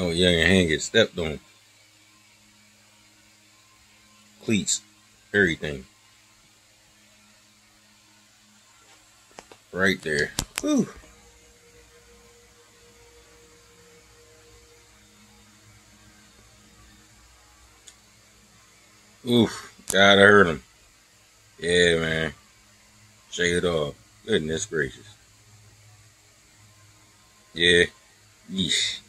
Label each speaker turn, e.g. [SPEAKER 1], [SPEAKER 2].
[SPEAKER 1] Oh yeah, your hand get stepped on. Cleats, everything. Right there. Whew. Oof, God, I hurt him. Yeah, man. Shake it off. Goodness gracious. Yeah. Yeesh.